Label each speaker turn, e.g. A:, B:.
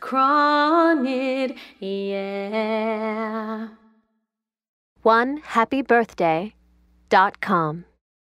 A: chronic, yeah.
B: One happy birthday dot com.